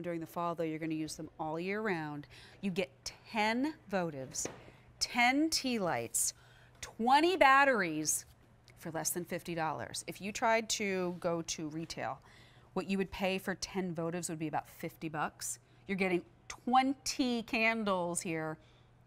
during the fall, though, you're going to use them all year round. You get 10 votives, 10 tea lights, 20 batteries for less than $50. If you tried to go to retail, what you would pay for 10 votives would be about 50 bucks. You're getting 20 candles here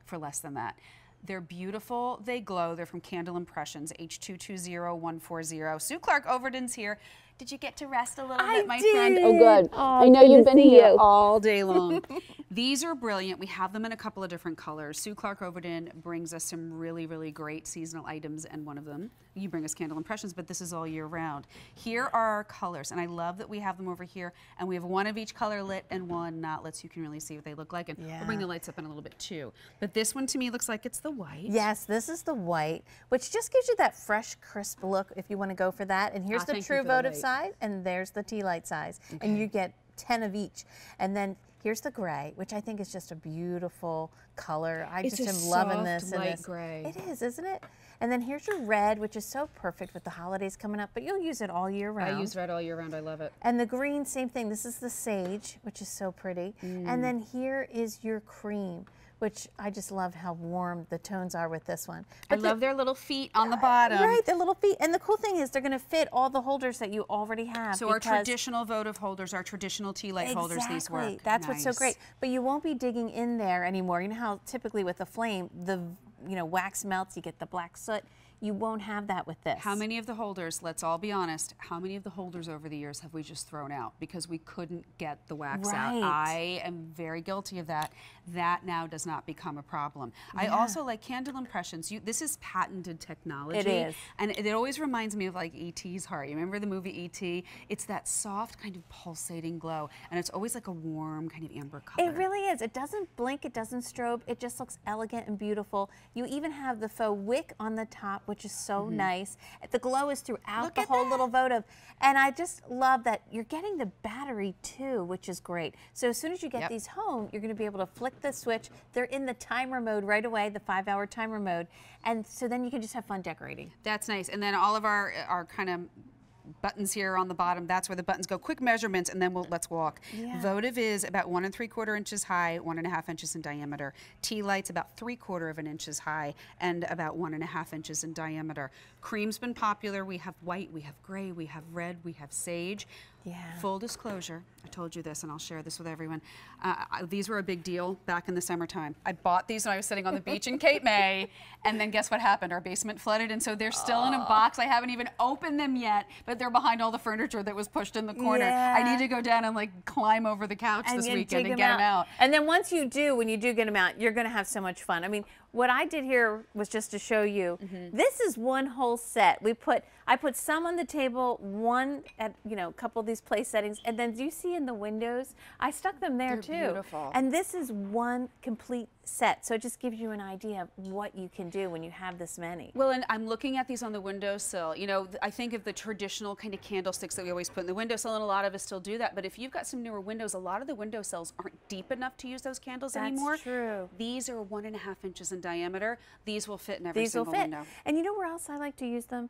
for less than that. They're beautiful. They glow. They're from Candle Impressions, H220140. Sue Clark Overton's here. Did you get to rest a little I bit, my did. friend? Oh, good. Oh, I know you've been here you. all day long. These are brilliant. We have them in a couple of different colors. Sue Clark Overton brings us some really, really great seasonal items, and one of them, you bring us Candle Impressions, but this is all year round. Here are our colors, and I love that we have them over here, and we have one of each color lit and one not lit, so you can really see what they look like, and Yeah. we'll bring the lights up in a little bit too. But this one to me looks like it's the white. Yes, this is the white, which just gives you that fresh, crisp look if you want to go for that. And here's Ah, the true for the votive light. Size, and there's the tea light size. And you get 10 of each. And then here's the gray, which I think is just a beautiful color. I It's just am loving soft, this. and light this. gray. It is, isn't it? And then here's your red, which is so perfect with the holidays coming up, but you'll use it all year round. I use red all year round. I love it. And the green, same thing. This is the sage, which is so pretty. Mm. And then here is your cream, which I just love how warm the tones are with this one. I But the- love their little feet on the bottom. Right, their little feet. And the cool thing is they're going to fit all the holders that you already have. So our traditional votive holders, our traditional tea light holders, these Exactly. work. That's what's so great. But you won't be digging in there anymore. You know how typically with the flame, the you know wax melts, you get the black soot. You won't have that with this. How many of the holders, let's all be honest, how many of the holders over the years have we just thrown out because we couldn't get the wax out? Right. I am very guilty of that. That now does not become a problem. I also like candle impressions. You, this is patented technology. It is. And it always reminds me of like E.T.'s heart. You remember the movie E.T.? It's that soft kind of pulsating glow. And it's always like a warm kind of amber color. It really is. It doesn't blink, it doesn't strobe, it just looks elegant and beautiful. You even have the faux wick on the top, which is so mm-hmm. nice. The glow is throughout. Look the whole that. little votive. And I just love that you're getting the battery too, which is great. So as soon as you get Yep. these home, you're going to be able to flick the switch. They're in the timer mode right away, the five hour timer mode. And so then you can just have fun decorating. That's nice. And then all of our our kind of buttons here on the bottom, that's where the buttons go. Quick measurements, and then we'll let's walk. Yeah. Votive is about one and three quarter inches high, one and a half inches in diameter. Tea lights about three quarter of an inches high and about one and a half inches in diameter. Cream's been popular. We have white, we have gray, we have red, we have sage. Yeah. Full disclosure, I told you this, and I'll share this with everyone. Uh, I- these were a big deal back in the summertime. I bought these when I was sitting on the beach in Cape May, and then guess what happened? Our basement flooded, and so they're still in a box. I haven't even opened them yet, but they're behind all the furniture that was pushed in the corner. I need to go down and like climb over the couch this weekend and get them out. And then once you do, when you do get them out, you're going to have so much fun. I mean, what I did here was just to show you. Mm-hmm. This is one whole set. We put I put some on the table, one at you know a couple of these place settings, and then do you see in the windows? I stuck them there They're too. beautiful. And this is one complete set, so it just gives you an idea of what you can do when you have this many. Well, and I'm looking at these on the windowsill. You know, I think of the traditional kind of candlesticks that we always put in the windowsill, and a lot of us still do that. But if you've got some newer windows, a lot of the windowsills aren't deep enough to use those candles That's anymore. true. These are one and a half inches in diameter. These will fit in every These will single fit. window. And you know where else I like to use them?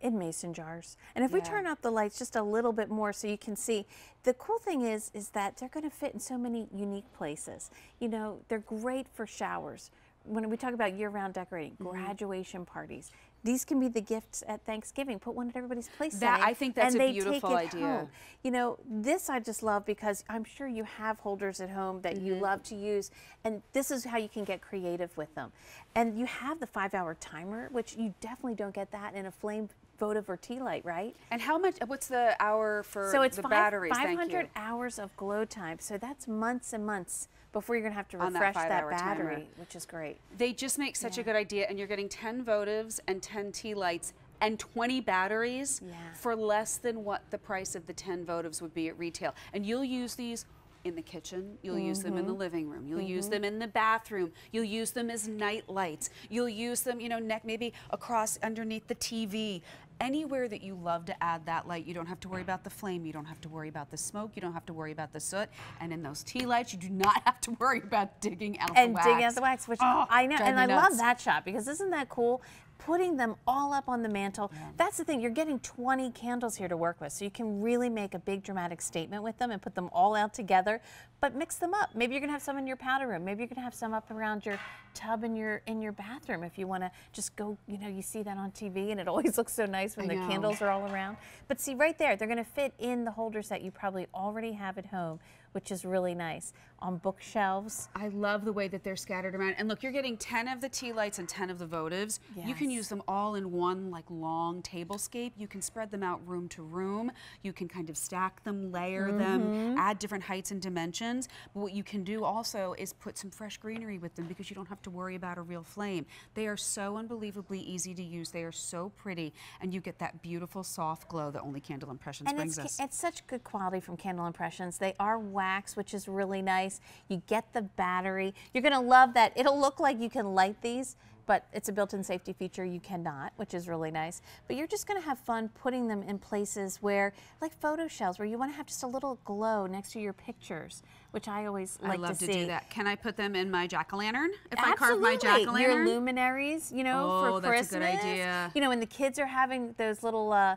In mason jars. And if we turn up the lights just a little bit more so you can see, the cool thing is is that they're going to fit in so many unique places. You know, they're great for showers. When we talk about year-round decorating, Mm-hmm. graduation parties, these can be the gifts at Thanksgiving. Put one at everybody's place. That- setting, I think that's and a they beautiful take it idea. home. You know, this I just love because I'm sure you have holders at home that Mm-hmm. you love to use, and this is how you can get creative with them. And you have the five hour timer, which you definitely don't get that in a flame votive or tea light, right? And how much? Uh, what's the hour for So it's the five, batteries? Thank 500 you. hours of glow time. So that's months and months before you're going to have to On that refresh that, five-hour timer. battery, which is great. They just make such a good idea, and you're getting 10 votives and 10 tea lights and 20 batteries Yeah. for less than what the price of the 10 votives would be at retail. And you'll use these in the kitchen, you'll use them in the mm-hmm. living room, you'll use mm-hmm. them in the bathroom, you'll use them as night lights, you'll use them, you know, neck maybe across underneath the TV. Anywhere that you love to add that light, you don't have to worry about the flame, you don't have to worry about the smoke, you don't have to worry about the soot. And in those tea lights, you do not have to worry about digging out and the wax. And digging out the wax, which Oh, I know, and I nuts. love that shot because isn't that cool? Putting them all up on the mantle. That's the thing, you're getting 20 candles here to work with, so you can really make a big dramatic statement with them and put them all out together, but mix them up. Maybe you're gonna have some in your powder room, maybe you're gonna have some up around your tub in your in your bathroom if you wanna just go, you know, you see that on TV and it always looks so nice when I the know. candles are all around. But see right there, they're gonna fit in the holders that you probably already have at home, which is really nice. On bookshelves, I love the way that they're scattered around. And look, you're getting 10 of the tea lights and 10 of the votives. You can use them all in one like long tablescape. You can spread them out room to room. You can kind of stack them, layer Mm-hmm. them, add different heights and dimensions. But what you can do also is put some fresh greenery with them because you don't have to worry about a real flame. They are so unbelievably easy to use. They are so pretty and you get that beautiful soft glow that only Candle Impressions and brings it's, us. it's such good quality from Candle Impressions. They are wax, which is really nice. You get the battery. You're going to love that. It'll look like you can light these, but it's a built-in safety feature. You cannot, which is really nice. But you're just going to have fun putting them in places where, like photo shells, where you want to have just a little glow next to your pictures, which I always I love to, see. do that. Can I put them in my jack-o'-lantern if I carve my jack-o'-lantern? Your luminaries, you know, Oh, for that's a Christmas. good idea. You know, when the kids are having those little, uh,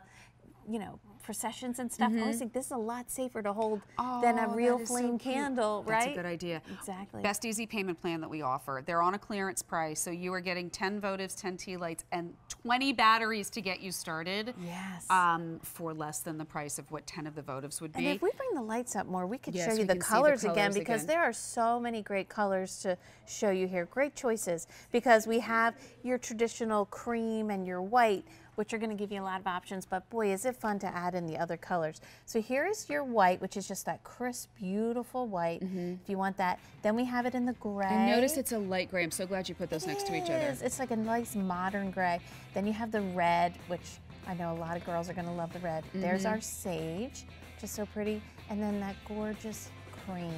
you know, processions and stuff, I always think this is a lot safer to hold than a Mm-hmm. Oh, real so flame cute. candle, right? That's a good idea. Exactly. Best easy payment plan that we offer. They're on a clearance price, so you are getting 10 votives, 10 tea lights, and 20 batteries to get you started. Yes. Um, for less than the price of what 10 of the votives would be. And if we bring the lights up more, we could Yes, show you the see the colors, again colors because again. there are so many great colors to show you here. Great choices because we have your traditional cream and your white, which are going to give you a lot of options. But boy, is it fun to add in the other colors. So here is your white, which is just that crisp, beautiful white. If you want that, then we have it in the gray. Mm-hmm. notice it's a light gray. I'm so glad you put those next to each other. is. It's like a nice modern gray. Then you have the red, which I know a lot of girls are going to love the red. There's Mm-hmm. our sage, just so pretty. And then that gorgeous cream.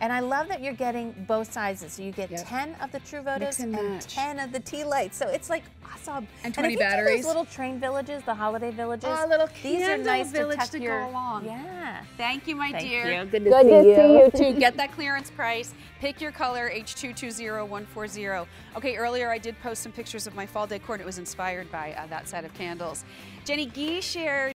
And I love that you're getting both sizes. So you get Yep. 10 of the True Votives and and 10 of the tea lights. So it's like awesome. And 20 you do batteries. those little train villages, the holiday villages. Oh, little these are nice village to tuck to go along. Yeah. Thank you, my Thank dear. you. Good to Good see to you. see you too. Get that clearance price. Pick your color H220140. Okay, earlier I did post some pictures of my fall decor and it was inspired by uh, that set of candles. Jenny Gee shared